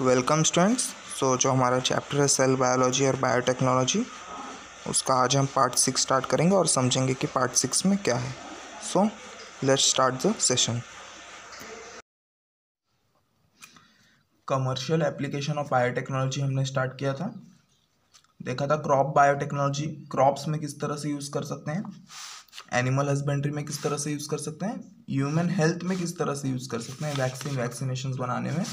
Welcome students. सो, जो हमारा chapter है सेल बायोलॉजी और बायोटेक्नोलॉजी उसका आज हम पार्ट सिक्स स्टार्ट करेंगे और समझेंगे कि पार्ट सिक्स में क्या है। So let's start the session commercial application of biotechnology हमने स्टार्ट किया था। देखा था क्रॉप बायोटेक्नोलॉजी क्रॉप्स में किस तरह से यूज़ कर सकते हैं? एनिमल हस्बेंड्री में किस तरह से यूज़ कर सकते हैं? ह्यूमन हेल्थ में किस तरह से यूज़ कर सकते हैं? वैक्सीन वैक्सीनेशन बनाने में।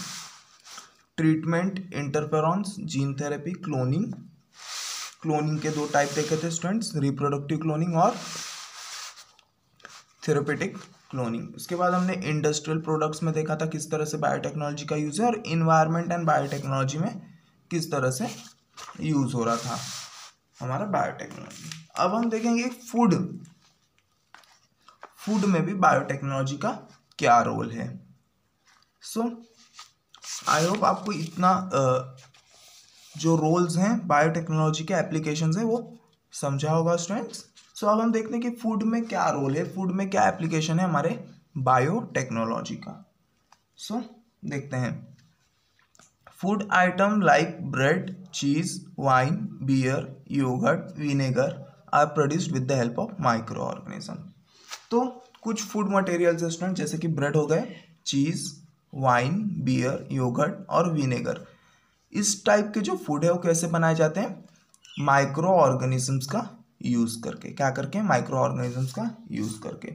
Treatment interferons gene therapy cloning. Cloning के दो टाइप देखे थे स्टूडेंट्स रिप्रोडक्टिव क्लोनिंग और थेरोपेटिक क्लोनिंग। उसके बाद हमने इंडस्ट्रियल प्रोडक्ट्स में देखा था किस तरह से बायोटेक्नोलॉजी का यूज़ है और इन्वायरमेंट एंड बायोटेक्नोलॉजी में किस तरह से यूज़ हो रहा था हमारा बायोटेक्नोलॉजी। अब हम देखेंगे फ़ूड। फ़ूड में भी बायोटेक्नोलॉजी का क्या रोल है। सो so, आई होप आपको इतना जो रोल्स हैं बायोटेक्नोलॉजी के एप्लीकेशन है वो समझा होगा स्टूडेंट्स सो अब हम देखते हैं कि फ़ूड में क्या रोल है फ़ूड में क्या एप्लीकेशन है हमारे बायोटेक्नोलॉजी का. सो so, देखते हैं. Food item like bread cheese wine beer yoghurt vinegar are produced with the help of microorganism तो कुछ फ़ूड मटेरियल्स स्टूडेंट जैसे कि ब्रेड हो गए चीज़ वाइन बियर योगर्ट और विनेगर इस टाइप के जो फ़ूड है, वो कैसे बनाए जाते हैं? माइक्रो ऑर्गेनिजम्स का यूज़ करके. क्या करके? माइक्रो ऑर्गेनिजम्स का यूज़ करके.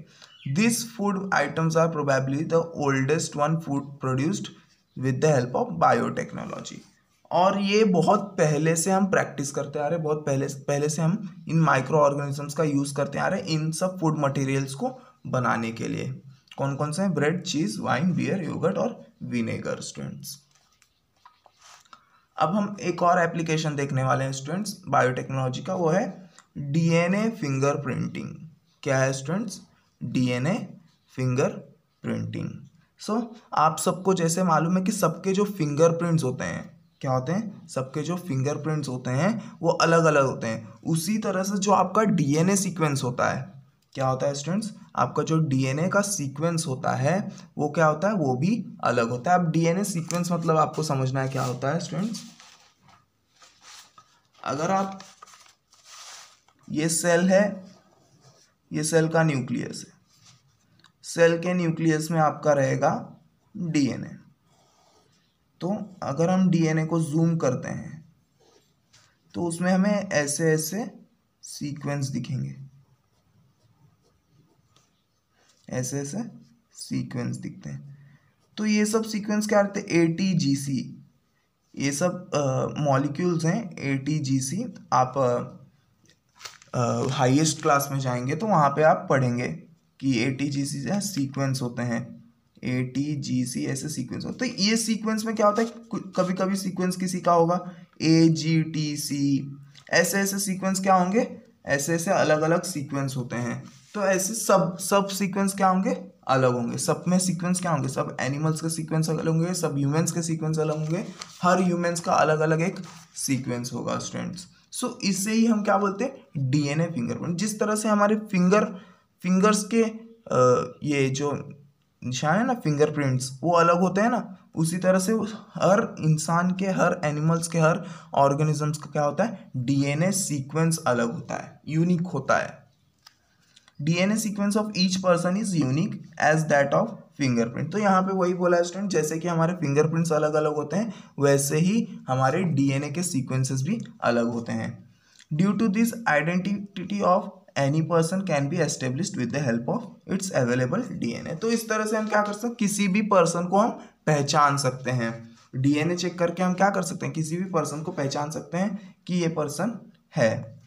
This food items are probably the oldest one food produced with the help of biotechnology और ये बहुत पहले से हम प्रैक्टिस करते आ रहे बहुत पहले पहले से हम इन माइक्रो ऑर्गेनिजम्स का यूज़ करते आ रहे इन सब फ़ूड मटेरियल्स को बनाने के लिए. कौन कौन से हैं? Bread cheese wine beer yoghurt और विनेगर स्टूडेंट्स अब हम एक और एप्लीकेशन देखने वाले हैं स्टूडेंट्स बायोटेक्नोलॉजी का वो है डीएनए फिंगर प्रिंटिंग क्या है students DNA fingerprinting so आप सबको जैसे मालूम है कि सबके जो फिंगरप्रिंट्स होते हैं, क्या होते हैं? सबके जो फिंगरप्रिंट्स होते हैं, वो अलग अलग होते हैं. उसी तरह से जो आपका डीएनए सीक्वेंस होता है क्या होता है स्टूडेंट्स आपका जो डीएनए का सीक्वेंस होता है, वो क्या होता है? वो भी अलग होता है। अब डीएनए सीक्वेंस मतलब आपको समझना है क्या होता है स्टूडेंट्स अगर आप, ये सेल है, ये सेल का न्यूक्लियस है। सेल के न्यूक्लियस में आपका रहेगा डीएनए तो अगर हम डीएनए को जूम करते हैं तो उसमें हमें ऐसे ऐसे सीक्वेंस दिखेंगे। ऐसे ऐसे सीक्वेंस दिखते हैं। तो ये सब सीक्वेंस क्या रहते हैं? ए टी जी सी ये सब मॉलिक्यूल्स हैं ए टी जी सी आप हाईएस्ट क्लास में जाएँगे तो वहाँ पे आप पढ़ेंगे कि A T G C sequence होते हैं। ए टी जी सी ऐसे सीक्वेंस होते हैं। तो ये सीक्वेंस में क्या होता है? कभी कभी सीक्वेंस किसी का होगा। ए जी टी सी ऐसे ऐसे सीक्वेंस क्या होंगे? ऐसे ऐसे अलग अलग सीक्वेंस होते हैं। तो ऐसे सब सब सीक्वेंस क्या होंगे? अलग होंगे। सब में सीक्वेंस क्या होंगे? सब एनिमल्स के सीक्वेंस अलग होंगे सब ह्यूमंस के सीक्वेंस अलग होंगे। हर ह्यूमंस का अलग अलग एक सीक्वेंस होगा स्टूडेंट्स सो so, इससे ही हम क्या बोलते हैं? डीएनए फिंगरप्रिंट जिस तरह से हमारे फिंगर फिंगर्स के आ, ये जो निशान है ना फिंगरप्रिंट्स वो अलग होते हैं ना उसी तरह से हर इंसान के हर एनिमल्स के हर ऑर्गेनिजम्स का क्या होता है? डीएनए सीक्वेंस अलग होता है। यूनिक होता है। DNA sequence of each person is unique as that of fingerprint तो यहाँ पे वही बोला स्टूडेंट जैसे कि हमारे फिंगरप्रिंट्स अलग अलग होते हैं, वैसे ही हमारे डीएनए के सीक्वेंसेस भी अलग होते हैं। Due to this identity of any person can be establish with the help of its available DNA तो इस तरह से हम क्या कर सकते हैं किसी भी पर्सन को हम पहचान सकते हैं। डीएनए चेक करके हम क्या कर सकते हैं? किसी भी पर्सन को पहचान सकते हैं कि ये पर्सन है।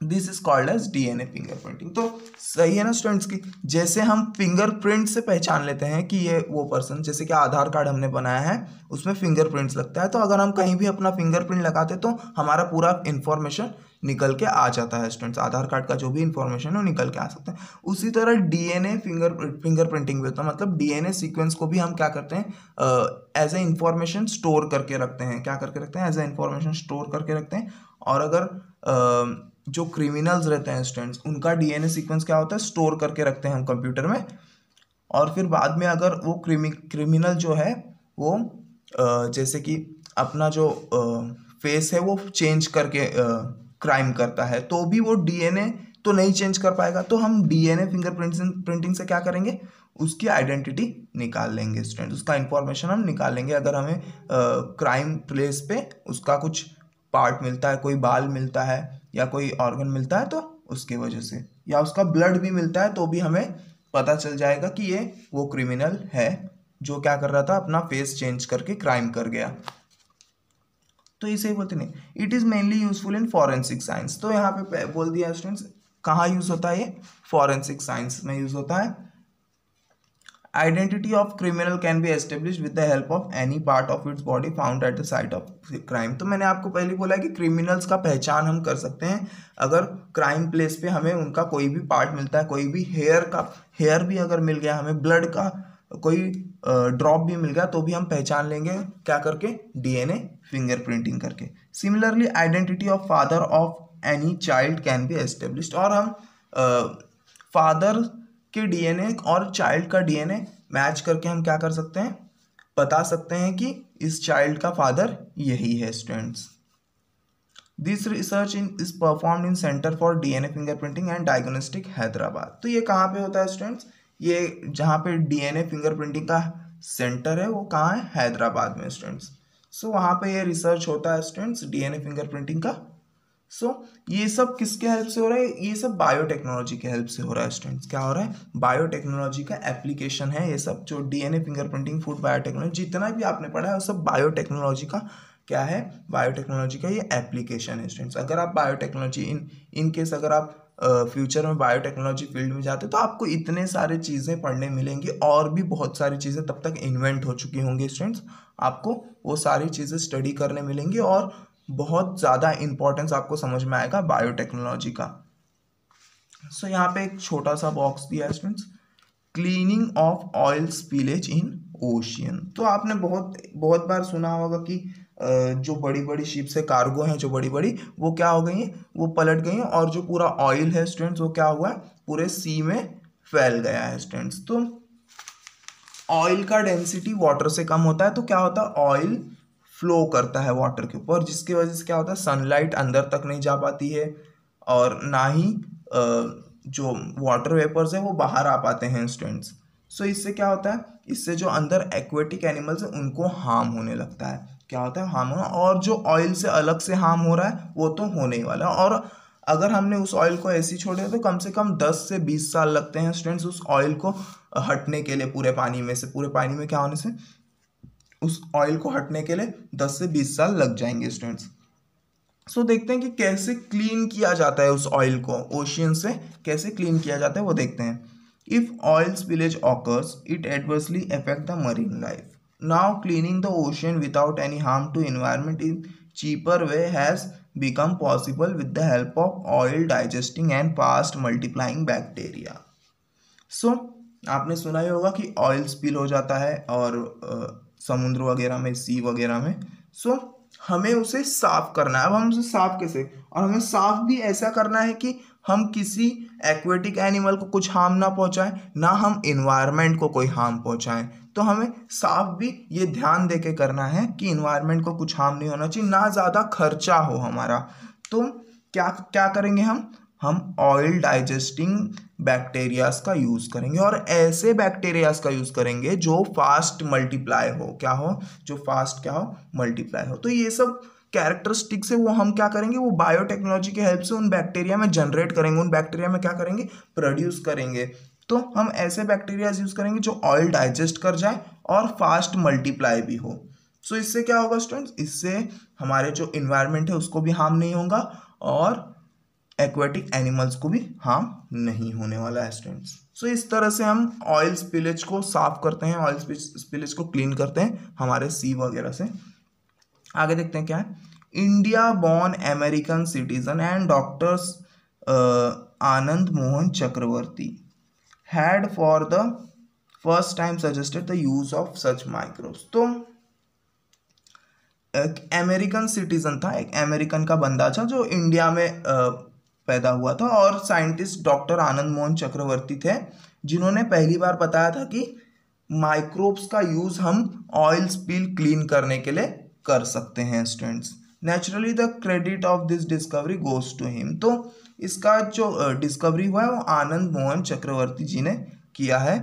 This is called as DNA fingerprinting तो सही है ना स्टूडेंट्स की? जैसे हम फिंगरप्रिंट से पहचान लेते हैं कि ये वो पर्सन जैसे कि आधार कार्ड हमने बनाया है उसमें फिंगरप्रिंट्स लगता है तो अगर हम कहीं भी अपना फिंगरप्रिंट लगाते तो हमारा पूरा इन्फॉर्मेशन निकल के आ जाता है स्टूडेंट्स आधार कार्ड का जो भी इन्फॉर्मेशन है वो निकल के आ सकता है। उसी तरह डीएनए फिंगर फिंगर प्रिंटिंग भी होता है। मतलब डीएनए सीक्वेंस को भी हम क्या करते हैं? एज ए इन्फॉर्मेशन स्टोर करके रखते हैं। क्या करके रखते हैं? एज ए इन्फॉर्मेशन स्टोर करके रखते हैं। और अगर uh, जो क्रिमिनल्स रहते हैं स्टूडेंट्स उनका डीएनए सीक्वेंस क्या होता है? स्टोर करके रखते हैं हम कंप्यूटर में। और फिर बाद में अगर वो क्रिमि क्रिमिनल जो है, वो जैसे कि अपना जो फेस है, वो चेंज करके क्राइम करता है तो भी वो डीएनए तो नहीं चेंज कर पाएगा। तो हम डीएनए फिंगरप्रिंटिंग प्रिंटिंग से क्या करेंगे? उसकी आइडेंटिटी निकाल लेंगे स्टूडेंट उसका इंफॉर्मेशन हम निकाल लेंगे। अगर हमें क्राइम प्लेस पे उसका कुछ पार्ट मिलता है, कोई बाल मिलता है या कोई ऑर्गन मिलता है तो उसके वजह से। या उसका ब्लड भी मिलता है तो भी हमें पता चल जाएगा कि ये वो क्रिमिनल है, जो क्या कर रहा था, अपना फेस चेंज करके क्राइम कर गया। तो इसे बोलते नहीं। It is mainly useful in forensic science तो यहाँ पे बोल दिया स्टूडेंट्स कहाँ यूज़ होता है ये? फॉरेंसिक साइंस में यूज़ होता है। Identity of criminal can be establish with the help of any part of its body found at the site of crime तो मैंने आपको पहले बोला कि क्रिमिनल्स का पहचान हम कर सकते हैं। अगर क्राइम प्लेस पे हमें उनका कोई भी पार्ट मिलता है, कोई भी हेयर का हेयर भी अगर मिल गया, हमें ब्लड का कोई ड्रॉप भी मिल गया तो भी हम पहचान लेंगे क्या करके? डीएनए फिंगरप्रिंटिंग करके। Similarly identity of father of any child can be established और हम फादर के डीएनए और चाइल्ड का डीएनए मैच करके हम क्या कर सकते हैं? बता सकते हैं कि इस चाइल्ड का फादर यही है students this research in is perform in centre for DNA fingerprinting and diagnostic Hyderabad तो ये कहाँ पे होता है स्टूडेंट्स ये जहाँ पे डीएनए फिंगरप्रिंटिंग का सेंटर है वो कहाँ है? हैदराबाद में स्टूडेंट्स सो so, वहाँ पे ये रिसर्च होता है स्टूडेंट्स डीएनए फिंगरप्रिंटिंग का सो so, ये सब किसके हेल्प से हो रहा है? ये सब बायोटेक्नोलॉजी के हेल्प से हो रहा है स्टूडेंट्स क्या हो रहा है? बायोटेक्नोलॉजी का एप्लीकेशन है ये सब जो डीएनए फिंगरप्रिंटिंग फ़ूड बायोटेक्नोलॉजी जितना भी आपने पढ़ा है वो सब बायोटेक्नोलॉजी का क्या है? बायोटेक्नोलॉजी का ये एप्लीकेशन है स्टूडेंट्स अगर आप बायोटेक्नोलॉजी इन इन केस अगर आप फ्यूचर में बायोटेक्नोलॉजी फ़ील्ड में जाते तो आपको इतने सारे चीज़ें पढ़ने मिलेंगी और भी बहुत सारी चीज़ें तब तक इन्वेंट हो चुकी होंगी स्टूडेंट्स आपको वो सारी चीज़ें स्टडी करने मिलेंगी और बहुत ज़्यादा इंपॉर्टेंस आपको समझ में आएगा बायोटेक्नोलॉजी का। सो so, यहाँ पे एक छोटा सा बॉक्स दिया है students cleaning of oil spillage in ocean तो आपने बहुत बहुत बार सुना होगा कि जो बड़ी बड़ी शिप से कार्गो हैं जो बड़ी बड़ी वो क्या हो गई हैं? वो पलट गई हैं और जो पूरा ऑयल है स्टूडेंट्स वो क्या हुआ है? पूरे सी में फैल गया है स्टूडेंट्स तो ऑयल का डेंसिटी वाटर से कम होता है तो क्या होता है? ऑयल फ्लो करता है वाटर के ऊपर, जिसकी वजह से क्या होता है सनलाइट अंदर तक नहीं जा पाती है और ना ही जो वाटर वेपर्स है वो बाहर आ पाते हैं स्टूडेंट्स सो इससे क्या होता है, इससे जो अंदर एक्वेटिक एनिमल्स हैं, उनको हार्म होने लगता है. क्या होता है हार्म होना, और जो ऑयल से अलग से हार्म हो रहा है, वो तो होने ही वाला है. और अगर हमने उस ऑयल को ऐसे ही छोड़े तो कम से कम दस से बीस साल लगते हैं स्टूडेंट्स उस ऑयल को हटने के लिए पूरे पानी में से. पूरे पानी में क्या होने से उस ऑयल को हटने के लिए दस से बीस साल लग जाएँगे स्टूडेंट्स सो देखते हैं कि कैसे क्लीन किया जाता है उस ऑयल को। ओशियन से कैसे क्लीन किया जाता है वो देखते हैं। If oil spillage occurs it adversely affect the marine life now cleaning the ocean without any harm to environment in cheaper way has become possible with the help of oil digesting and fast multiplying bacteria so आपने सुना ही होगा कि oil spill हो जाता है और समुद्र वगैरह में सी वगैरह में। सो so, हमें उसे साफ़ करना है। अब हम उसे साफ़ कैसे? और हमें साफ़ भी ऐसा करना है कि हम किसी एक्वेटिक एनिमल को कुछ हार्म ना पहुंचाएँ ना हम इन्वायरमेंट को कोई हार्म पहुंचाएँ। तो हमें साफ़ भी ये ध्यान दे के करना है कि इन्वायरमेंट को कुछ हार्म नहीं होना चाहिए ना ज़्यादा खर्चा हो हमारा। तो क्या क्या करेंगे हम? हम ऑयल डाइजेस्टिंग बैक्टीरियाज का यूज़ करेंगे और ऐसे बैक्टीरियाज का यूज़ करेंगे जो फास्ट मल्टीप्लाई हो। क्या हो? जो फास्ट क्या हो? मल्टीप्लाई हो। तो ये सब कैरेक्टरिस्टिक्स है वो हम क्या करेंगे? वो बायोटेक्नोलॉजी के हेल्प से उन बैक्टीरिया में जनरेट करेंगे। उन बैक्टीरिया में क्या करेंगे? प्रोड्यूस करेंगे। तो हम ऐसे बैक्टीरियाज यूज़ करेंगे जो ऑयल डाइजेस्ट कर जाए और फास्ट मल्टीप्लाई भी हो। सो so, इससे क्या होगा स्टूडेंट्स इससे हमारे जो इन्वायरमेंट है उसको भी हार्म नहीं होगा और एक्वेटिक एनिमल्स को भी हार्म नहीं होने वाला है स्टूडेंट्स सो so, इस तरह से हम ऑयल स्पिलेज को साफ़ करते हैं ऑयल स्पिलेज को क्लीन करते हैं हमारे सी वगैरह से. आगे देखते हैं क्या है? India born American citizen and doctors Anand Mohan Chakravarty had for the first time suggested the use of such microbes तो एक अमेरिकन सिटीजन था एक अमेरिकन का बंदा था जो इंडिया में uh, पैदा हुआ था और साइंटिस्ट डॉक्टर आनंद मोहन चक्रवर्ती थे, जिन्होंने पहली बार बताया था कि माइक्रोब्स का यूज़ हम ऑयल स्पिल क्लीन करने के लिए कर सकते हैं, students. Naturally the credit of this discovery goes to him. तो इसका जो डिस्कवरी हुआ है, वो आनंद मोहन चक्रवर्ती जी ने किया है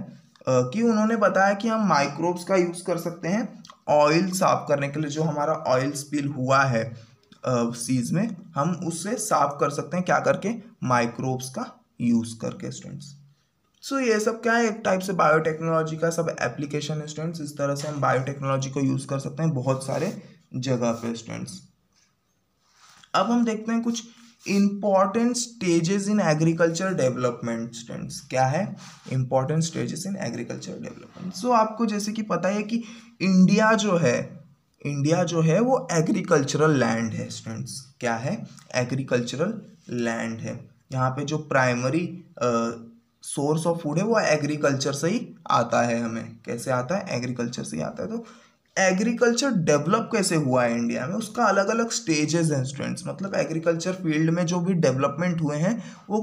कि उन्होंने बताया कि हम माइक्रोब्स का यूज़ कर सकते हैं ऑयल साफ़ करने के लिए जो हमारा ऑयल स्पिल हुआ है। सीज में हम उससे साफ़ कर सकते हैं क्या करके? माइक्रोब्स का यूज़ करके स्टूडेंट्स सो so, ये सब क्या है? एक टाइप से बायोटेक्नोलॉजी का सब एप्लीकेशन है स्टूडेंट्स इस तरह से हम बायोटेक्नोलॉजी को यूज़ कर सकते हैं बहुत सारे जगह पे स्टूडेंट्स अब हम देखते हैं कुछ important stages in agriculture development students क्या है? Important stages in agriculture development so आपको जैसे कि पता है कि इंडिया जो है इंडिया जो है वो एग्रीकल्चरल लैंड है स्टूडेंट्स क्या है? एग्रीकल्चरल लैंड है। यहाँ पे जो प्राइमरी सोर्स ऑफ़ फ़ूड है, वो एग्रीकल्चर से ही आता है हमें। कैसे आता है? एग्रीकल्चर से ही आता है। तो एग्रीकल्चर डेवलप कैसे हुआ है इंडिया में? उसका अलग अलग स्टेजेस हैं स्टूडेंट्स मतलब एग्रीकल्चर फ़ील्ड में जो भी डेवलपमेंट हुए हैं, वो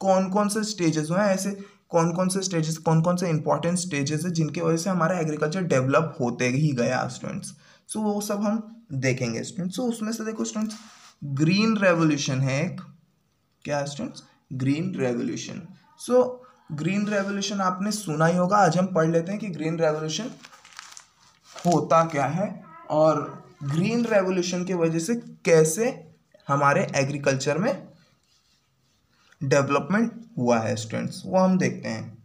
कौन कौन से स्टेजेस हुए हैं? ऐसे कौन कौन से स्टेजेस कौन कौन से इंपॉर्टेंट स्टेजेस है, जिनकी वजह से हमारा एग्रीकल्चर डेवलप होते ही गया स्टूडेंट्स सो वो सब हम देखेंगे स्टूडेंट्स सो उसमें से देखो स्टूडेंट्स ग्रीन रेवोल्यूशन है एक। क्या students green revolution so green revolution आपने सुना ही होगा, आज हम पढ़ लेते हैं कि ग्रीन रेवोल्यूशन होता क्या है और ग्रीन रेवोल्यूशन की वजह से कैसे हमारे एग्रीकल्चर में डेवलपमेंट हुआ है स्टूडेंट्स वो हम देखते हैं।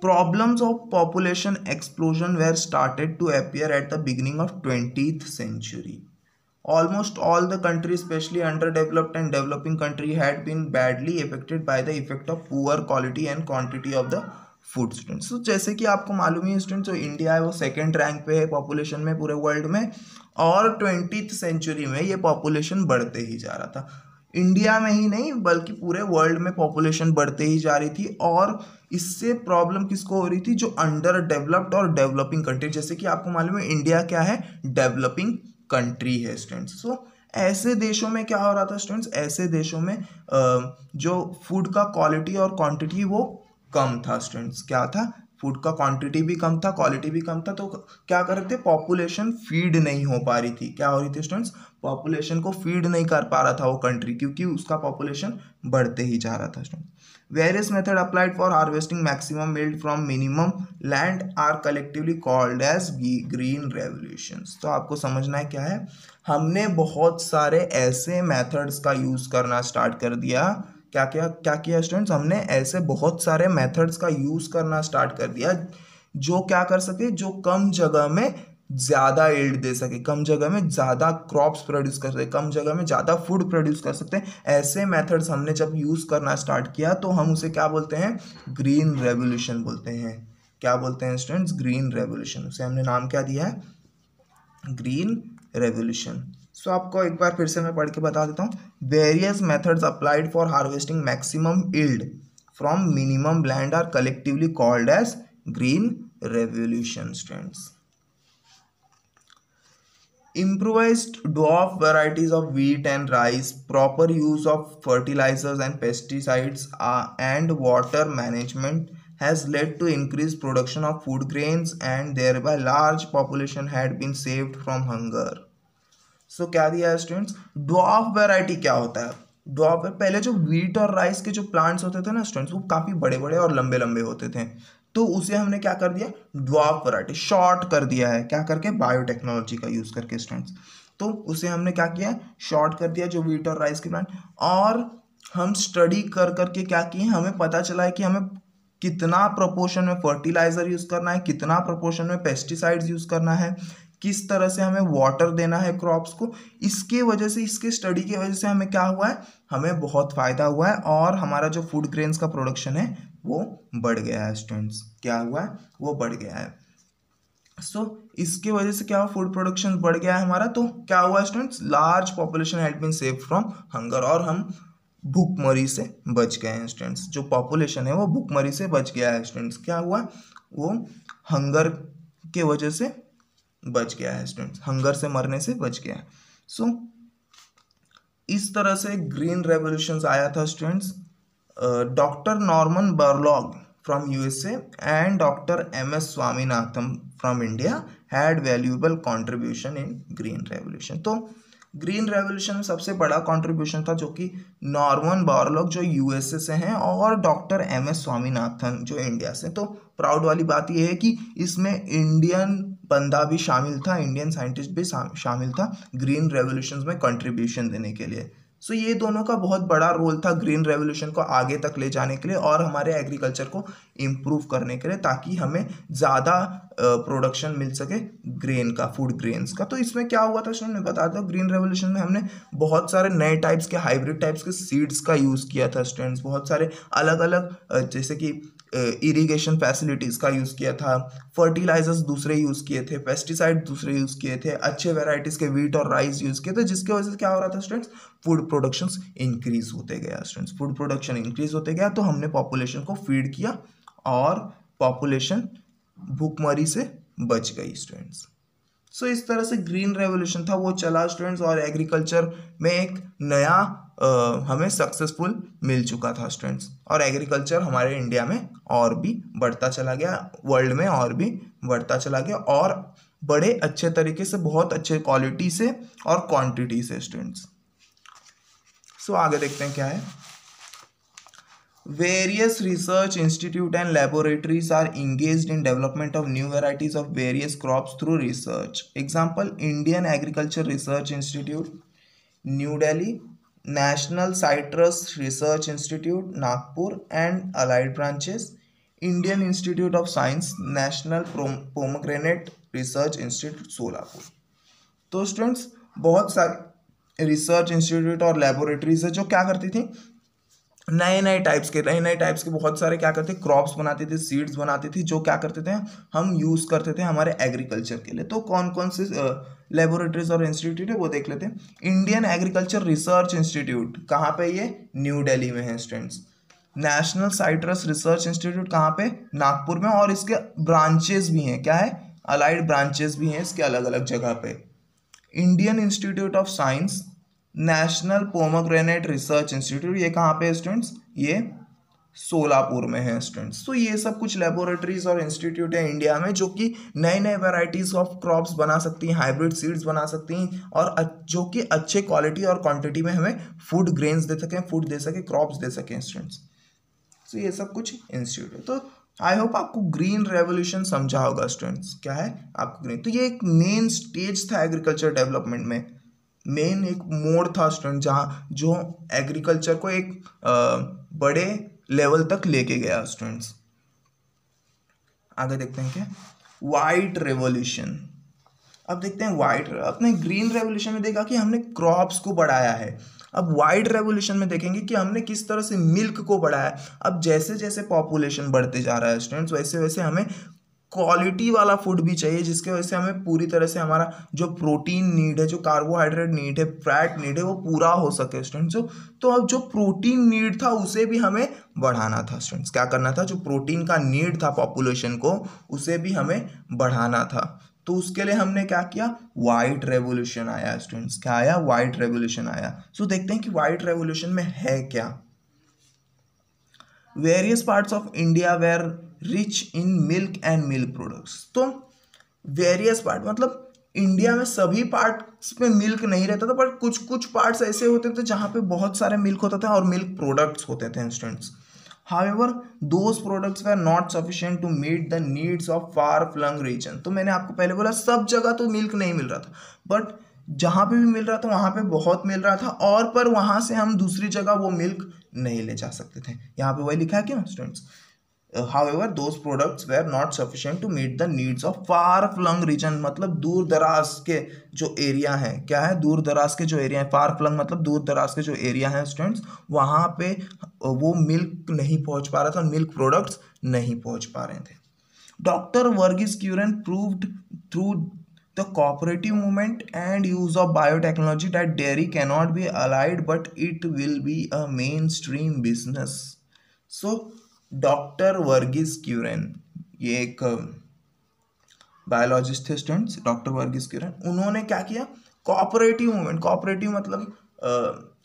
Problems of population explosion were started to appear at the beginning of 20th century almost all the countries especially underdeveloped and developing country had been badly affected by the effect of poor quality and quantity of the food students तो जैसे कि आपको मालूम ही student जो India है वो second rank पे है पॉपुलेशन में पूरे वर्ल्ड में और ट्वेंटी सेंचुरी में ये पॉपुलेशन बढ़ते ही जा रहा था इंडिया में ही नहीं बल्कि पूरे वर्ल्ड में पॉपुलेशन बढ़ते ही जा रही थी और इससे प्रॉब्लम किसको हो रही थी? जो अंडर डेवलप्ड और डेवलपिंग कंट्री जैसे कि आपको मालूम है इंडिया क्या है? डेवलपिंग कंट्री है स्टूडेंट्स सो so, ऐसे देशों में क्या हो रहा था स्टूडेंट्स ऐसे देशों में जो फ़ूड का क्वालिटी और क्वांटिटी वो कम था स्टूडेंट्स क्या था? फ़ूड का क्वांटिटी भी कम था क्वालिटी भी कम था तो क्या कर रहे थे? पॉपुलेशन फ़ीड नहीं हो पा रही थी। क्या हो रही थी स्टूडेंट्स पॉपुलेशन को फ़ीड नहीं कर पा रहा था वो कंट्री क्योंकि उसका पॉपुलेशन बढ़ते ही जा रहा था student various method applied for harvesting maximum milled from minimum land are collectively called as green revolution तो आपको समझना है क्या है? हमने बहुत सारे ऐसे मेथड्स का यूज़ करना स्टार्ट कर दिया। क्या क्या क्या किया स्टूडेंट्स हमने ऐसे बहुत सारे मेथड्स का यूज़ करना स्टार्ट कर दिया, जो क्या कर सके, जो कम जगह में ज़्यादा एल्ड दे सके, कम जगह में ज़्यादा क्रॉप्स प्रोड्यूस कर सके, कम जगह में ज़्यादा फ़ूड प्रोड्यूस कर सकते हैं। ऐसे मेथड्स हमने जब यूज़ करना स्टार्ट किया तो हम उसे क्या बोलते हैं? ग्रीन रेवोल्यूशन बोलते हैं। क्या बोलते हैं स्टूडेंट्स ग्रीन रेवोल्यूशन उसे हमने नाम क्या दिया है? ग्रीन रेवोल्यूशन सो आपको एक बार फिर से मैं पढ़ के बता देता हूँ। Various methods applied for harvesting maximum yield from minimum land are collectively called as green revolution stand improvised dwarf varieties of wheat and rice proper use of fertilisers and pesticides and water management has led to increased production of food grains and thereby large population had been saved from hunger. So so, क्या दिया है students dwarf variety क्या होता है? Dwarf पहले जो wheat और rice के जो प्लांट्स होते थे ना स्टूडेंट्स वो काफ़ी बड़े बड़े और लंबे लंबे होते थे। तो उसे हमने क्या कर दिया? ड्वाफ वेराइटी शॉर्ट कर दिया है। क्या करके? बायोटेक्नोलॉजी का यूज़ करके स्टूडेंट्स तो उसे हमने क्या किया शॉर्ट कर दिया जो वीट और राइस के प्लांट और हम स्टडी कर करके क्या किए हमें पता चला है कि हमें कितना प्रोपोर्शन में फर्टिलाइज़र यूज़ करना है कितना प्रोपोर्शन में पेस्टिसाइड्स यूज़ करना है। किस तरह से हमें वाटर देना है क्रॉप्स को इसके वजह से इसके स्टडी की वजह से हमें क्या हुआ है? हमें बहुत फ़ायदा हुआ है और हमारा जो फ़ूड ग्रेन्स का प्रोडक्शन है वो बढ़ गया है स्टूडेंट्स क्या हुआ है? वो बढ़ गया है। सो so, इसके वजह से क्या हुआ? फ़ूड प्रोडक्शन बढ़ गया है हमारा। तो क्या हुआ students large population had been save from hunger और हम भूखमरी से बच गए हैं स्टूडेंट्स जो पॉपुलेशन है वो भूखमरी से बच गया है स्टूडेंट्स क्या हुआ? वो हंगर के वजह से बच गया है स्टूडेंट्स हंगर से मरने से बच गया है सो so, इस तरह से ग्रीन रेवोल्यूशन आया था students doctor Norman Borlaug from USA and Dr. M.S. Swaminathan from India had valuable contribution in green revolution. तो ग्रीन रेवोल्यूशन सबसे बड़ा कंट्रीब्यूशन था जो कि नॉर्मन बॉर्लॉग जो यूएसए से हैं और डॉक्टर एम एस स्वामीनाथन जो इंडिया से तो प्राउड वाली बात यह है कि इसमें इंडियन बंदा भी शामिल था इंडियन साइंटिस्ट भी शामिल था ग्रीन रेवोल्यूशन में कंट्रीब्यूशन देने के लिए। सो so, ये दोनों का बहुत बड़ा रोल था ग्रीन रेवोल्यूशन को आगे तक ले जाने के लिए और हमारे एग्रीकल्चर को इम्प्रूव करने के लिए ताकि हमें ज़्यादा प्रोडक्शन मिल सके ग्रेन का फ़ूड ग्रेन्स का। तो इसमें क्या हुआ था मैं बताता हूँ ग्रीन रेवोल्यूशन में हमने बहुत सारे नए टाइप्स के हाइब्रिड टाइप्स के सीड्स का यूज़ किया था स्टूडेंट्स बहुत सारे अलग अलग जैसे कि इरिगेशन फैसिलिटीज़ का यूज़ किया था फर्टिलाइजर्स दूसरे यूज़ किए थे पेस्टिसाइड दूसरे यूज़ किए थे अच्छे वेराइटीज़ के वीट और राइस यूज़ किए थे जिसकी वजह से क्या हो रहा था स्टूडेंट्स फ़ूड प्रोडक्शन इंक्रीज होते गया स्टूडेंट्स फ़ूड प्रोडक्शन इंक्रीज होते गया तो हमने पॉपुलेशन को फ़ीड किया और पॉपुलेशन भूखमरी से बच गई स्टूडेंट्स सो so, इस तरह से ग्रीन रेवोल्यूशन था वो चला स्टूडेंट्स और एग्रीकल्चर में एक नया हमें सक्सेसफुल मिल चुका था स्टूडेंट्स और एग्रीकल्चर हमारे इंडिया में और भी बढ़ता चला गया वर्ल्ड में और भी बढ़ता चला गया और बड़े अच्छे तरीके से, बहुत अच्छे क्वालिटी से और क्वांटिटी से स्टूडेंट्स सो आगे देखते हैं क्या है। Various research institute and laboratories are engage in development of new varieties of various crop through research example Indian agriculture research institute New Delhi National Citrus Research Institute, Nagpur and allied branches, Indian Institute of Science, National Pomegranate Research Institute, Solapur. तो students बहुत सारे research institute और laboratories है जो क्या करती थी नए नए टाइप्स के, नए नए टाइप्स के बहुत सारे क्या करते क्रॉप्स बनाते थे सीड्स बनाते थे, जो क्या करते थे, हम यूज़ करते थे हमारे एग्रीकल्चर के लिए। तो कौन कौन से लेबोरेटरीज और इंस्टीट्यूट है, वो देख लेते हैं। इंडियन एग्रीकल्चर रिसर्च इंस्टीट्यूट कहाँ पे ये? न्यू दिल्ली में है students national citrus research institute कहाँ पे? नागपुर में, और इसके ब्रांचेज भी हैं। क्या है? अलाइड ब्रांचेस भी हैं इसके अलग अलग जगह पे। Indian institute of science national pomegranate research institute, ये कहाँ पे है स्टूडेंट्स ये सोलापुर में है स्टूडेंट्स तो ये सब कुछ लेबोरेटरीज और इंस्टीट्यूट है इंडिया में, जो कि नए नए वेराइटीज ऑफ़ क्रॉप्स बना सकती हैं हाइब्रिड सीड्स बना सकती हैं, और जो कि अच्छे क्वालिटी और क्वांटिटी में हमें फ़ूड ग्रेन्स दे सकें फ़ूड दे सकें क्रॉप्स दे सकें स्टूडेंट्स तो ये सब कुछ इंस्टीट्यूट है। तो आई होप आपको ग्रीन रेवोल्यूशन समझा होगा स्टूडेंट्स क्या है? आपको ग्रीन तो ये एक मेन स्टेज था एग्रीकल्चर डेवलपमेंट में। मेन एक मोड था स्टूडेंट जहाँ जो एग्रीकल्चर को एक बड़े लेवल तक लेके गया स्टूडेंट्स आगे देखते हैं क्या? वाइट रेवोल्यूशन अब देखते हैं वाइट अपने ग्रीन रेवोल्यूशन में देखा कि हमने क्रॉप्स को बढ़ाया है. अब वाइट रेवोल्यूशन में देखेंगे कि हमने किस तरह से मिल्क को बढ़ाया अब जैसे जैसे पॉपुलेशन बढ़ते जा रहा है स्टूडेंट्स वैसे वैसे हमें क्वालिटी वाला फ़ूड भी चाहिए जिसके वजह से हमें पूरी तरह से हमारा जो प्रोटीन नीड है जो कार्बोहाइड्रेट नीड है फैट नीड है वो पूरा हो सके स्टूडेंट्स तो अब जो प्रोटीन नीड था उसे भी हमें बढ़ाना था स्टूडेंट्स क्या करना था? जो प्रोटीन का नीड था पॉपुलेशन को उसे भी हमें बढ़ाना था. तो उसके लिए हमने क्या किया? वाइट रेवोल्यूशन आया स्टूडेंट्स क्या आया? वाइट रेवोल्यूशन आया. सो so, देखते हैं कि वाइट रेवोल्यूशन में है क्या. Various parts of India were rich in milk and milk products तो वेरियस पार्ट मतलब इंडिया में सभी पार्ट्स में मिल्क नहीं रहता था बट कुछ कुछ पार्ट्स ऐसे होते थे जहाँ पे बहुत सारे मिल्क होता था और मिल्क प्रोडक्ट्स होते थे instants however those products were not sufficient to meet the needs of far flung region तो मैंने आपको पहले बोला, सब जगह तो मिल्क नहीं मिल रहा था बट जहाँ पे भी मिल रहा था, वहाँ पे बहुत मिल रहा था, और पर वहाँ से हम दूसरी जगह वो मिल्क नहीं ले जा सकते थे। यहाँ पे वही लिखा है क्यों students however those products were not sufficient to meet the needs of far flung region मतलब दूर दराज के जो एरिया है। क्या है? दूर दराज के जो एरिया है। फार फ्लंग मतलब दूर दराज के जो एरिया है स्टूडेंट्स वहाँ पे वो मिल्क नहीं पहुँच पा रहा था मिल्क प्रोडक्ट्स नहीं पहुँच पा रहे थे। Doctor Verghese Kurien proved through the cooperative movement and use of biotechnology that dairy cannot be allied, but it will be a mainstream business. So doctor Verghese Kurien ये एक बायोलॉजिस्ट थे students doctor Verghese Curran. उन्होंने क्या किया? Cooperative movement cooperative मतलब आ,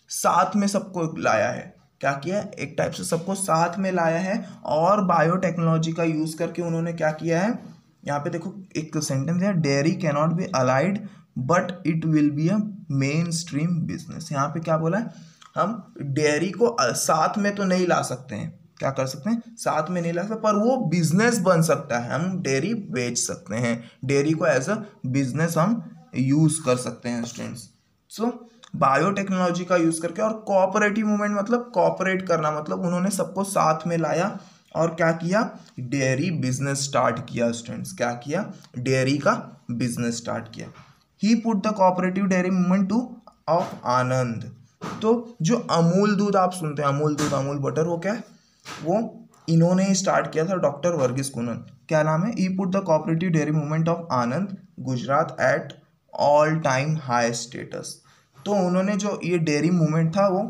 साथ में सबको लाया है। क्या किया? एक टाइप से सबको साथ में लाया है और बायोटेक्नोलॉजी का यूज़ करके उन्होंने क्या किया है? यहाँ पे देखो एक सेंटेंस है dairy cannot be allied but it will be a mainstream business यहाँ पे क्या बोला है? हम डेयरी को साथ में तो नहीं ला सकते हैं। क्या कर सकते हैं? साथ में नहीं ला सकते, पर वो बिज़नेस बन सकता है। हम डेयरी बेच सकते हैं। डेयरी को एज अ बिज़नेस हम यूज़ कर सकते हैं स्टूडेंट्स सो बायोटेक्नोलॉजी का यूज़ करके और कोऑपरेटिव मूवमेंट मतलब कॉपरेट करना मतलब उन्होंने सबको साथ में लाया और क्या किया? डेयरी बिज़नेस स्टार्ट किया स्टूडेंट्स क्या किया? डेयरी का बिज़नेस स्टार्ट किया। He put the cooperative dairy movement to of Anand तो जो अमूल दूध आप सुनते हैं, अमूल दूध, अमूल बटर वो क्या है? वो इन्होंने ही स्टार्ट किया था डॉक्टर वर्गीस कुनन। क्या नाम है? He put the cooperative dairy movement of Anand Gujarat at all time high status तो उन्होंने जो ये डेयरी मूवमेंट था, वो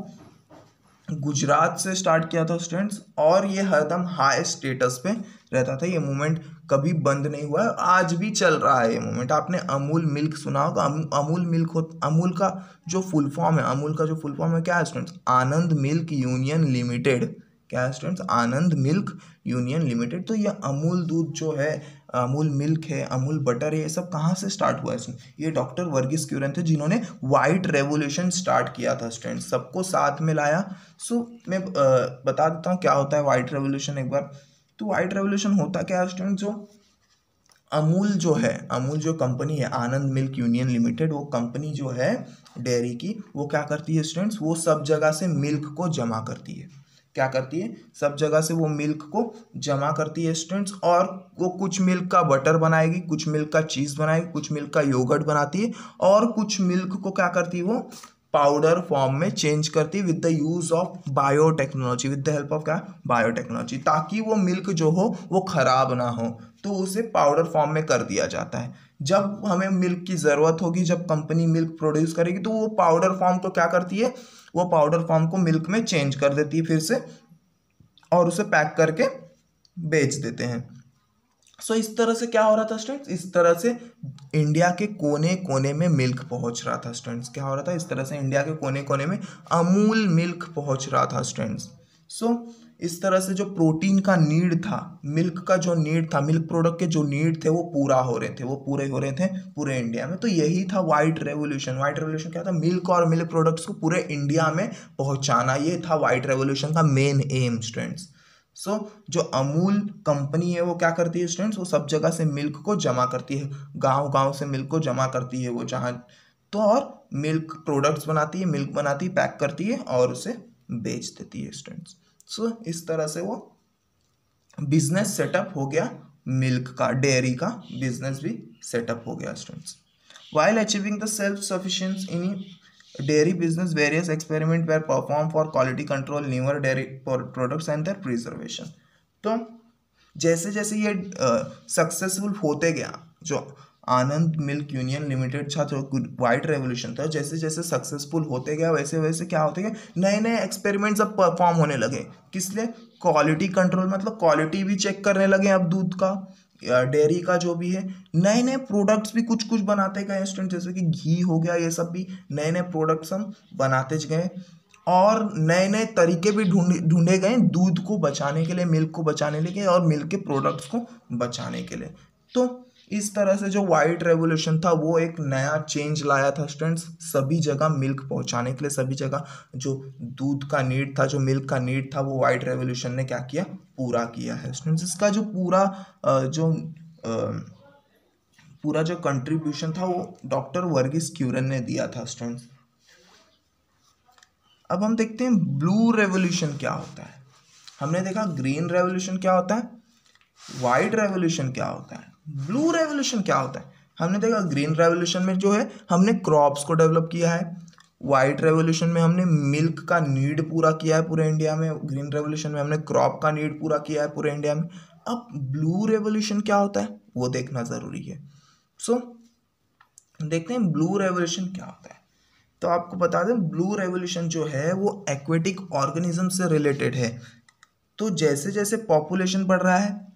गुजरात से स्टार्ट किया था स्टूडेंट्स और ये हरदम हाई स्टेटस पे रहता था। ये मूवमेंट कभी बंद नहीं हुआ है, आज भी चल रहा है ये मूवमेंट आपने अमूल मिल्क सुना होगा? अमूल मिल्क हो अमूल का जो फुल फॉर्म है, अमूल का जो फुल फॉर्म है, क्या है students Anand milk union limited. क्या है students Anand milk union limited. तो ये अमूल दूध जो है, अमूल मिल्क है, अमूल बटर है, ये सब कहाँ से स्टार्ट हुआ है ये डॉक्टर वर्गीस क्यूरन थे जिन्होंने वाइट रेवोल्यूशन स्टार्ट किया था स्टूडेंट्स सबको साथ में लाया। सो मैं बता देता हूँ क्या होता है वाइट रेवोल्यूशन एक बार। तो वाइट रेवोल्यूशन होता क्या है स्टूडेंट जो अमूल जो है, अमूल जो कंपनी है, आनंद मिल्क यूनियन लिमिटेड, वो कंपनी जो है डेयरी की, वो क्या करती है स्टूडेंट्स वो सब जगह से मिल्क को जमा करती है। क्या करती है? सब जगह से वो मिल्क को जमा करती है स्टूडेंट्स और वो कुछ मिल्क का बटर बनाएगी, कुछ मिल्क का चीज़ बनाएगी, कुछ मिल्क का योगर्ट बनाती है और कुछ मिल्क को क्या करती है वो पाउडर फॉर्म में चेंज करती with the use of biotechnology with the help of क्या? बायोटेक्नोलॉजी ताकि वो मिल्क जो हो, वो खराब ना हो। तो उसे पाउडर फॉर्म में कर दिया जाता है। जब हमें मिल्क की ज़रूरत होगी, जब कंपनी मिल्क प्रोड्यूस करेगी तो वो पाउडर फॉर्म को क्या करती है? वो पाउडर फॉर्म को मिल्क में चेंज कर देती है फिर से, और उसे पैक करके बेच देते हैं। सो इस तरह से क्या हो रहा था स्टूडेंट्स इस तरह से इंडिया के कोने कोने में मिल्क पहुँच रहा था स्टूडेंट्स क्या हो रहा था? इस तरह से इंडिया के कोने कोने में अमूल मिल्क पहुँच रहा था स्टूडेंट्स सो इस तरह से जो प्रोटीन का नीड था मिल्क का जो नीड था मिल्क प्रोडक्ट के जो नीड थे, वो पूरा हो रहे थे, वो पूरे हो रहे थे पूरे इंडिया में. तो यही था वाइट रेवोल्यूशन वाइट रेवोल्यूशन क्या था? मिल्क और मिल्क प्रोडक्ट्स को पूरे इंडिया में पहुंचाना, ये था वाइट रेवोल्यूशन का main aim students so so, जो अमूल कंपनी है वो क्या करती है स्टूडेंट्स वो सब जगह से मिल्क को जमा करती है। गाँव गाँव से मिल्क को जमा करती है वो जहाँ। तो और मिल्क प्रोडक्ट्स बनाती है मिल्क बनाती है पैक करती है और उसे बेच देती है स्टूडेंट्स सो so, इस तरह से वो बिज़नेस सेटअप हो गया। मिल्क का डेयरी का बिज़नेस भी सेटअप हो गया students while achieving the self sufficiency in dairy business various experiment were perform for quality control newer dairy products and their preservation. तो जैसे जैसे ये सक्सेसफुल होते गया, जो आनंद मिल्क यूनियन लिमिटेड था, जो वाइट रेवोल्यूशन था, जैसे जैसे सक्सेसफुल होते गया, वैसे वैसे क्या होते गए नए नए एक्सपेरिमेंट्स अब परफॉर्म होने लगे। किस लिए? क्वालिटी कंट्रोल मतलब क्वालिटी भी चेक करने लगे अब दूध का। डेयरी का जो भी है नए नए प्रोडक्ट्स भी कुछ कुछ बनाते गए स्टूडेंट जैसे कि घी हो गया, ये सब भी नए नए प्रोडक्ट्स हम बनाते गए और नए नए तरीके भी ढूंढे ढूंढे गए दूध को बचाने के लिए मिल्क को बचाने के लिए और मिल्क के प्रोडक्ट्स को बचाने के लिए। तो इस तरह से जो वाइट रेवोल्यूशन था, वो एक नया चेंज लाया था स्टूडेंट्स सभी जगह मिल्क पहुँचाने के लिए, सभी जगह जो दूध का नीड था, जो मिल्क का नीड था, वो वाइट रेवोल्यूशन ने क्या किया? पूरा किया है स्टूडेंट्स इसका जो पूरा जो पूरा जो कंट्रीब्यूशन था, वो डॉक्टर वर्गीस क्यूरन ने दिया था स्टूडेंट्स अब हम देखते हैं ब्लू रेवोल्यूशन क्या होता है. हमने देखा ग्रीन रेवोल्यूशन क्या होता है? वाइट रेवोल्यूशन क्या होता है? ब्लू रेवोल्यूशन क्या होता है? हमने देखा ग्रीन रेवोल्यूशन में जो है हमने क्रॉप्स को डेवलप किया है। वाइट रेवोल्यूशन में हमने मिल्क का नीड पूरा किया है पूरे इंडिया में। ग्रीन रेवोल्यूशन में हमने क्रॉप का नीड पूरा किया है पूरे इंडिया में। अब ब्लू रेवोल्यूशन क्या होता है वो देखना ज़रूरी है। सो so, देखते हैं ब्लू रेवोल्यूशन क्या होता है। तो आपको बता दें ब्लू रेवोल्यूशन जो है वो एक्वेटिक ऑर्गेनिज्म से रिलेटेड है। तो जैसे जैसे पॉपुलेशन बढ़ रहा है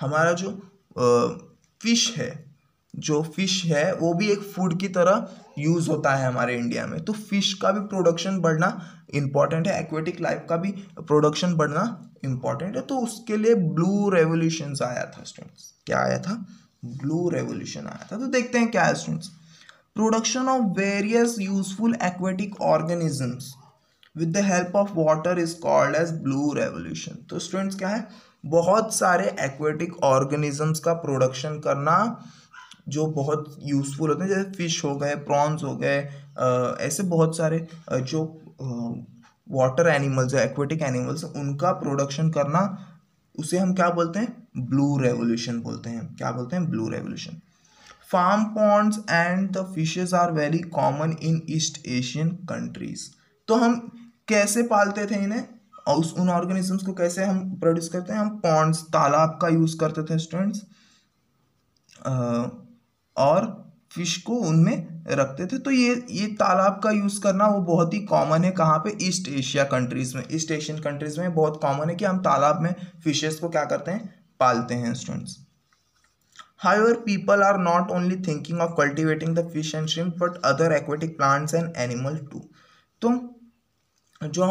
हमारा जो फ़िश है। जो फ़िश है, वो भी एक फ़ूड की तरह यूज़ होता है हमारे इंडिया में। तो फ़िश का भी प्रोडक्शन बढ़ना इंपॉर्टेंट है एक्वेटिक लाइफ का भी प्रोडक्शन बढ़ना इंपॉर्टेंट है। तो उसके लिए ब्लू रेवोल्यूशन आया था स्टूडेंट्स क्या आया था? ब्लू रेवोल्यूशन आया था। तो देखते हैं क्या है students production of various useful aquatic organisms with the help of water is called as blue revolution तो स्टूडेंट्स क्या है? बहुत सारे एक्वेटिक ऑर्गेनिजम्स का प्रोडक्शन करना जो बहुत यूज़फुल होते हैं, जैसे फ़िश हो गए प्रॉन्स हो गए ऐसे बहुत सारे जो वाटर एनिमल्स है एक्वेटिक एनिमल्स उनका प्रोडक्शन करना, उसे हम क्या बोलते हैं? ब्लू रेवोल्यूशन बोलते हैं। क्या बोलते हैं? Blue revolution farm ponds and the fishes are very common in East Asian countries तो हम कैसे पालते थे इन्हें? और उस उन ऑर्गेनिजम्स को कैसे हम प्रोड्यूस करते हैं? हम पॉन्ड्स तालाब का यूज़ करते थे स्टूडेंट्स और फ़िश को उनमें रखते थे। तो ये ये तालाब का यूज़ करना वो बहुत ही कॉमन है कहाँ पे? ईस्ट एशिया कंट्रीज़ में। ईस्ट एशियन कंट्रीज़ में बहुत कॉमन है कि हम तालाब में फिशेस को क्या करते हैं? पालते हैं students However, people are not only thinking of cultivating the fish and shrimp but other aquatic plants and animal too. तो जो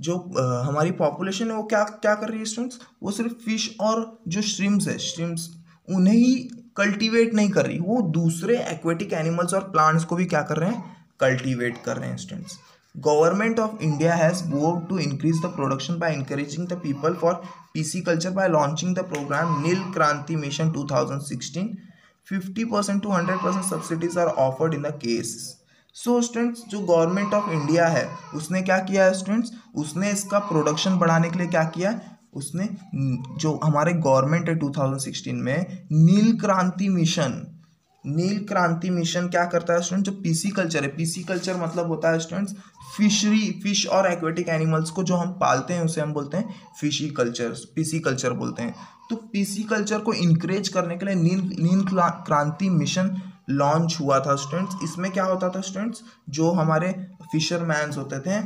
जो आ, हमारी पॉपुलेशन है वो क्या क्या कर रही है स्टूडेंट्स वो सिर्फ़ फ़िश और जो श्रिम्स है श्रिम्स उन्हें ही कल्टीवेट नहीं कर रही वो दूसरे एक्वेटिक एनिमल्स और प्लांट्स को भी क्या कर रहे हैं? कल्टीवेट कर रहे हैं students government of India has work to increase the production by encouraging the people for pisciculture by launching the program Neel Kranti mission 2016 50 percent to 100 percent subsidies are offered in the so students जो government of India है, उसने क्या किया है students उसने इसका production बढ़ाने के लिए क्या किया है? उसने जो हमारे गवर्नमेंट है 2016 में, नील क्रांति मिशन, नील क्रांति मिशन क्या करता है स्टूडेंट जो पीसी कल्चर है पीसी कल्चर मतलब होता है स्टूडेंट्स फिशरी फ़िश और एक्वेटिक एनिमल्स को जो हम पालते हैं, उसे हम बोलते हैं फिशी कल्चर पीसी कल्चर बोलते हैं। तो पीसी कल्चर को इंकरेज करने के लिए नील नील क्रांति मिशन लॉन्च हुआ था स्टूडेंट्स इसमें क्या होता था स्टूडेंट्स जो हमारे फिशरमैन्स होते थे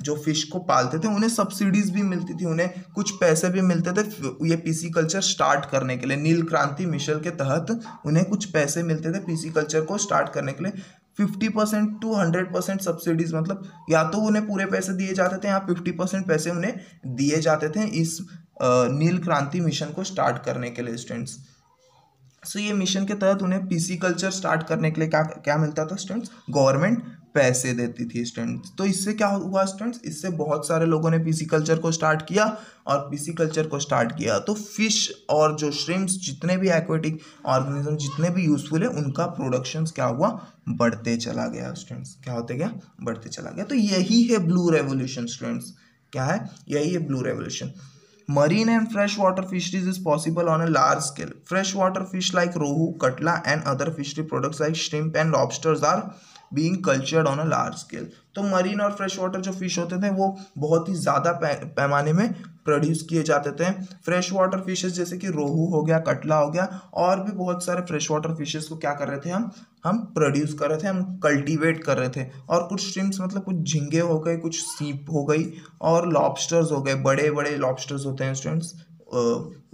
जो फ़िश को पालते थे, उन्हें सब्सिडीज भी मिलती थी, उन्हें कुछ पैसे भी मिलते थे, ये पीसी कल्चर स्टार्ट करने के लिए नील क्रांति मिशन के तहत उन्हें कुछ पैसे मिलते थे पीसी कल्चर को स्टार्ट करने के लिए। Fifty percent to hundred percent subsidies मतलब या तो उन्हें पूरे पैसे दिए जाते थे, या फिफ्टी परसेंट पैसे उन्हें दिए जाते थे इस नील क्रांति मिशन को स्टार्ट करने के लिए स्टूडेंट्स सो ये मिशन के तहत उन्हें पीसी कल्चर स्टार्ट करने के लिए क्या क्या मिलता था स्टूडेंट्स गवर्नमेंट पैसे देती थी स्टूडेंट्स तो इससे क्या हुआ स्टूडेंट्स इससे बहुत सारे लोगों ने पीसी कल्चर को स्टार्ट किया और पीसी कल्चर को स्टार्ट किया. तो फ़िश और जो श्रिम्स जितने भी एक्वेटिक ऑर्गेनिज्म जितने भी यूजफुल है, उनका प्रोडक्शन क्या हुआ? बढ़ते चला गया स्टूडेंट्स क्या होते गया? बढ़ते चला गया. तो यही है ब्लू रेवोल्यूशन स्टूडेंट्स क्या है? यही है blue revolution Marine and freshwater fisheries is possible on a large scale. Freshwater fish like rohu, katla and other fishery products like shrimp and lobsters are being cultured on a large scale तो marine और fresh water जो fish होते थे, वो बहुत ही ज़्यादा पैमाने में प्रोड्यूस किए जाते थे। फ्रेश वाटर फिशेस जैसे कि रोहू हो गया, कटला हो गया, और भी बहुत सारे फ्रेश वाटर फिशेस को क्या कर रहे थे हम? हम प्रोड्यूस कर रहे थे, हम कल्टीवेट कर रहे थे। और कुछ स्ट्रीम्स मतलब कुछ झींगे हो गए, कुछ सीप हो गई, और लॉबस्टर्स हो गए बड़े बड़े लॉबस्टर्स होते हैं स्टूडेंट्स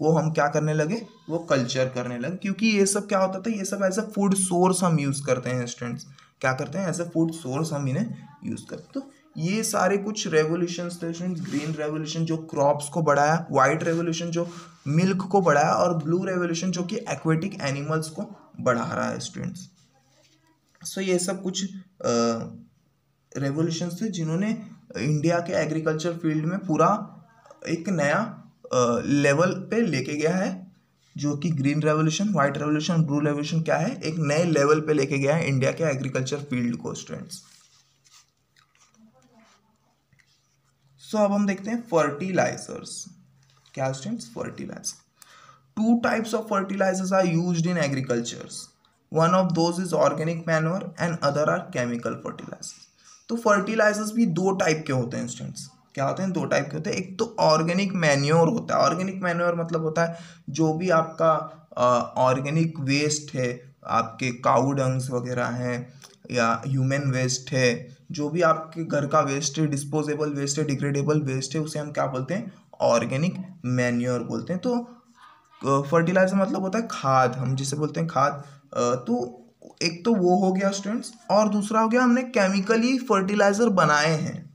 वो हम क्या करने लगे? वो कल्चर करने लगे। क्योंकि ये सब क्या होता था? ये सब एज अ फ़ूड सोर्स हम यूज़ करते हैं स्टूडेंट्स क्या करते हैं एज अ फ़ूड सोर्स हम इन्हें यूज़ करते हैं। तो ये सारे कुछ रेवोल्यूशन थे स्टूडेंट्स ग्रीन रेवोल्यूशन जो क्रॉप्स को बढ़ाया वाइट रेवोल्यूशन जो मिल्क को बढ़ाया और ब्लू रेवोल्यूशन जो कि एक्वेटिक एनिमल्स को बढ़ा रहा है स्टूडेंट्स सो ये सब कुछ रेवोल्यूशन थे जिन्होंने इंडिया के एग्रीकल्चर फ़ील्ड में पूरा एक नया लेवल पे लेके गया है। जो कि green revolution, white revolution, blue revolution क्या है? एक नए लेवल पे लेके गया है इंडिया के एग्रीकल्चर फ़ील्ड को स्टूडेंट्स सो अब हम देखते हैं फर्टिलाइजर्स क्या students fertiliser two types of fertilisers are used in agricultures one of those is organic manure and other are chemical fertilisers तो फर्टिलाइजर्स भी दो टाइप के होते हैं स्टूडेंट्स क्या होते हैं? दो टाइप के होते हैं। एक तो ऑर्गेनिक मैन्योर होता है। ऑर्गेनिक मैन्योर मतलब होता है जो भी आपका ऑर्गेनिक वेस्ट है, आपके काउडंग्स वगैरह हैं या ह्यूमन वेस्ट है, जो भी आपके घर का वेस्ट है डिस्पोजेबल वेस्ट है डिग्रेडेबल वेस्ट है, उसे हम क्या बोलते हैं? ऑर्गेनिक मैन्योर बोलते हैं। तो फर्टिलाइज़र मतलब होता है खाद। हम जिसे बोलते हैं खाद। तो एक तो वो हो गया स्टूडेंट्स और दूसरा हो गया हमने केमिकली फर्टिलाइज़र बनाए हैं।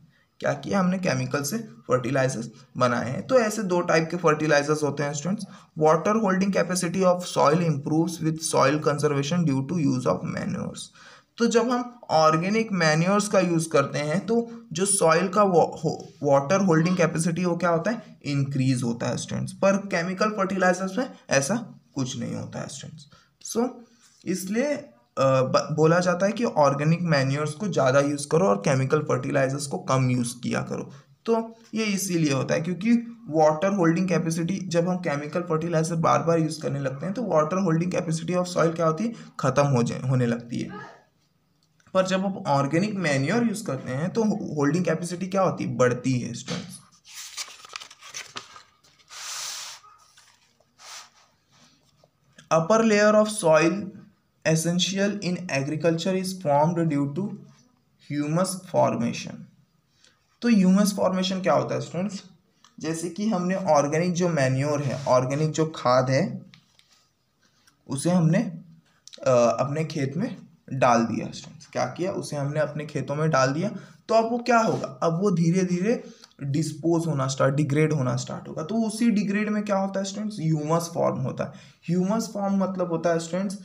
क्या किया हमने? केमिकल से फर्टिलाइजर्स बनाए हैं। तो ऐसे दो टाइप के फर्टिलाइजर्स होते हैं students water holding capacity of soil improves with soil conservation due to use of manures तो जब हम ऑर्गेनिक मैन्योर्स का यूज़ करते हैं तो जो सॉइल का वाटर होल्डिंग कैपेसिटी वो क्या होता है? इंक्रीज होता है स्टूडेंट्स पर केमिकल फर्टिलाइजर्स में ऐसा कुछ नहीं होता है स्टूडेंट्स सो so, इसलिए बोला जाता है कि ऑर्गेनिक मैन्योर्स को ज़्यादा यूज़ करो और केमिकल फर्टिलाइजर्स को कम यूज़ किया करो। तो ये इसीलिए होता है क्योंकि वाटर होल्डिंग कैपेसिटी जब हम केमिकल फर्टिलाइज़र बार बार यूज़ करने लगते हैं तो water holding capacity of soil क्या होती है? ख़त्म हो जाए, होने लगती है। पर जब आप ऑर्गेनिक मैन्योर यूज़ करते हैं तो होल्डिंग कैपेसिटी क्या होती है? बढ़ती है students upper layer of soil essential in agriculture is formed due to humus formation तो ह्यूमस फॉर्मेशन क्या होता है स्टूडेंट्स जैसे कि हमने ऑर्गेनिक जो मैन्योर है ऑर्गेनिक जो खाद है उसे हमने आ, अपने खेत में डाल दिया स्टूडेंट्स क्या किया? उसे हमने अपने खेतों में डाल दिया। तो अब वो क्या होगा? अब वो धीरे धीरे डिस्पोज होना स्टार्ट डिग्रेड होना स्टार्ट होगा। तो उसी डिग्रेड में क्या होता है स्टूडेंट्स ह्यूमस फॉर्म होता है। ह्यूमस फॉर्म मतलब होता है स्टूडेंट्स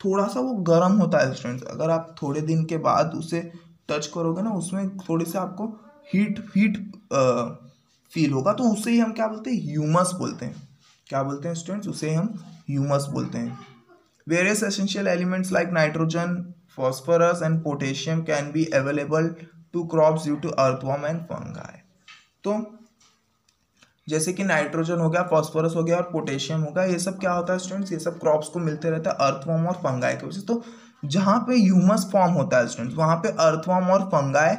थोड़ा सा वो गर्म होता है स्टूडेंट्स अगर आप थोड़े दिन के बाद उसे टच करोगे ना, उसमें थोड़ी सी आपको हीट हीट फील होगा। तो उसे ही हम क्या बोलते हैं? ह्यूमस बोलते हैं। क्या बोलते हैं स्टूडेंट्स उसे हम ह्यूमस बोलते हैं। Various essential elements like nitrogen phosphorus and potassium can be available to crops due to earthworm and fungi तो जैसे कि नाइट्रोजन हो गया, फॉस्फोरस हो गया और पोटेशियम हो गया, ये सब क्या होता है स्टूडेंट्स ये सब क्रॉप्स को मिलते रहता है अर्थवॉर्म और फंगाई की वजह से। तो जहाँ पे ह्यूमस फॉर्म होता है स्टूडेंट्स वहाँ पे अर्थवॉर्म और फंगाई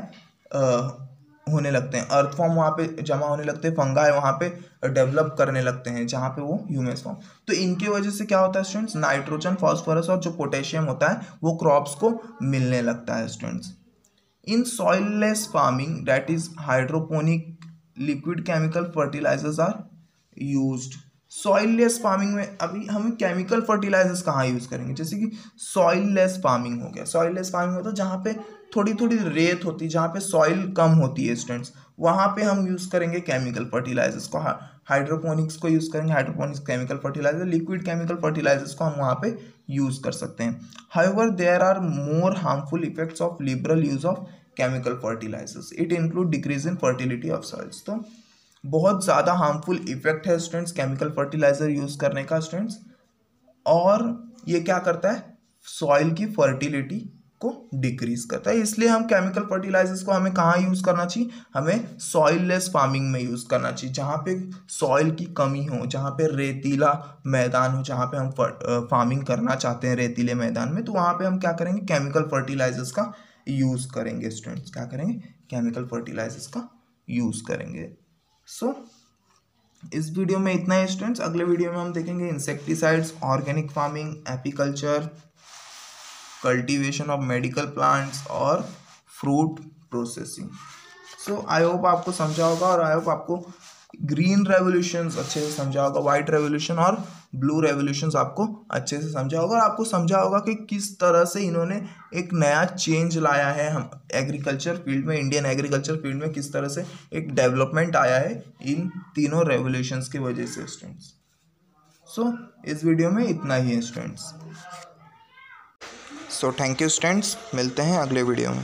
होने लगते हैं। अर्थवॉर्म वहाँ पे जमा होने लगते हैं फंगाई वहाँ पे डेवलप करने लगते हैं, जहाँ पे वो ह्यूमस फॉर्म तो इनकी वजह से क्या होता है स्टूडेंट्स नाइट्रोजन, फॉस्फोरस और जो पोटेशियम होता है, वो क्रॉप्स को मिलने लगता है students in soilless farming that is hydroponic liquid chemical fertilisers are used soil less farming में अभी हम केमिकल फर्टिलाइजर्स कहाँ यूज़ करेंगे? जैसे कि सॉइल लेस फ़ार्मिंग हो गया। सॉइल लेस फ़ार्मिंग होता है जहाँ पे थोड़ी थोड़ी रेत होती है, जहाँ पे सॉइल कम होती है स्टूडेंट्स वहाँ पे हम यूज़ करेंगे केमिकल फर्टिलाइजर्स को। हाइड्रोपोनिक्स को यूज़ करेंगे hydroponics chemical fertiliser liquid chemical fertilisers को हम वहाँ पे यूज़ कर सकते हैं। However there are more harmful effects of liberal use of chemical fertilisers it include decrease in fertility of soils तो बहुत ज़्यादा हार्मफुल इफ़ेक्ट है स्टूडेंट्स केमिकल फर्टिलाइज़र यूज़ करने का स्टूडेंट्स और ये क्या करता है? सॉइल की फर्टिलिटी को डिक्रीज करता है। इसलिए हम केमिकल फर्टिलाइजर्स को हमें कहाँ यूज़ करना चाहिए? हमें सॉइल लेस फ़ार्मिंग में यूज़ करना चाहिए। जहाँ पे सॉइल की कमी हो, जहाँ पे रेतीला मैदान हो, जहाँ पे हम फ़ार्मिंग करना चाहते हैं रेतीले मैदान में तो वहाँ पे हम क्या करेंगे? केमिकल फर्टिलाइजर्स का यूज़ करेंगे स्टूडेंट्स क्या करेंगे? केमिकल फर्टिलाइजर्स का यूज़ करेंगे। सो so, इस वीडियो में इतना ही स्टूडेंट्स अगले वीडियो में हम देखेंगे insecticides organic farming apiculture cultivation of medical plants और fruit processing so I hope आपको समझा होगा और आई होप आपको ग्रीन रेवोल्यूशन अच्छे से समझा होगा वाइट रेवोल्यूशन और ब्लू रेवोल्यूशन आपको अच्छे से समझा होगा और आपको समझा होगा कि किस तरह से इन्होंने एक नया चेंज लाया है हम एग्रीकल्चर फ़ील्ड में इंडियन एग्रीकल्चर फ़ील्ड में किस तरह से एक डेवलपमेंट आया है इन तीनों रेवोल्यूशंस की वजह से स्टूडेंट्स सो so, इस वीडियो में इतना ही है students so thank you students मिलते हैं अगले वीडियो में.